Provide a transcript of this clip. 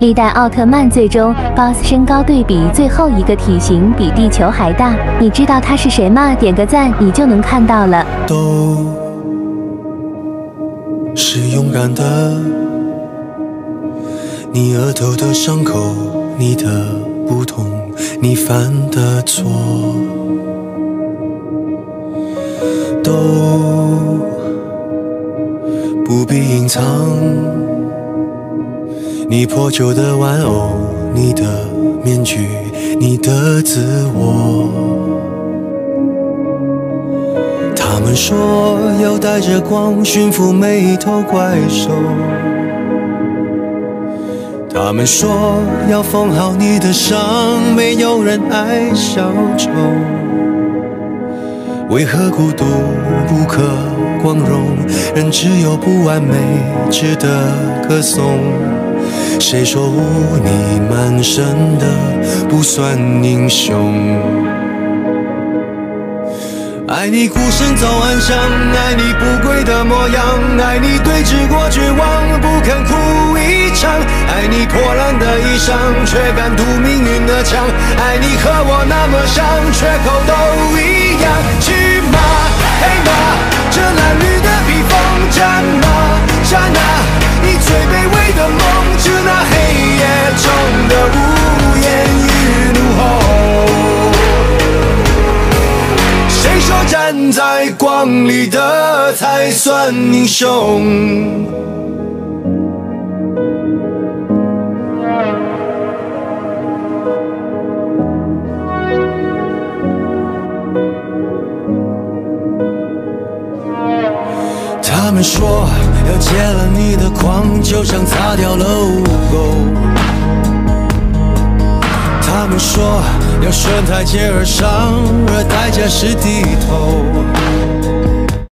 历代奥特曼最终，BOSS 身高对比最后一个体型比地球还大。你知道他是谁吗？点个赞，你就能看到了。都是勇敢的，你额头的伤口，你的不同，你犯的错，都不必隐藏。你破旧的玩偶，你的面具，你的自我。他们说要带着光驯服每一头怪兽。他们说要缝好你的伤，没有人爱小丑。为何孤独不可光荣？人只有不完美值得歌颂。谁说污泥满身的不算英雄？爱你孤身走暗巷，爱你不跪的模样，爱你对峙过绝望不肯哭一场，爱你破烂的衣裳却敢堵命运的枪，爱你和我那么像，缺口都站在光里的才算英雄？他们说。要戒了你的狂，就像擦掉了污垢。他们说要顺台阶而上，而代价是低头。